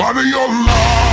Body of love.